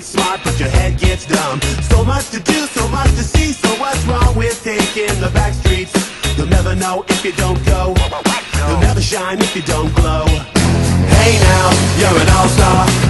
gets smart, but your head gets dumb. So much to do, so much to see. So what's wrong with taking the back streets? You'll never know if you don't go. You'll never shine if you don't glow. Hey now, you're an all-star.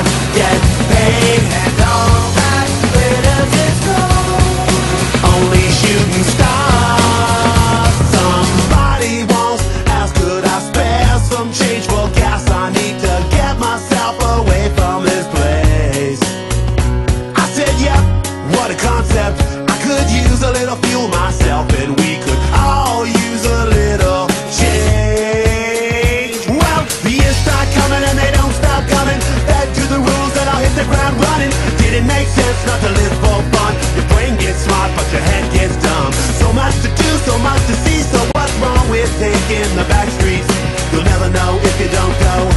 on, get paid and all that. but your head gets dumb. So much to do, so much to see, so what's wrong with taking the back streets? You'll never know if you don't go.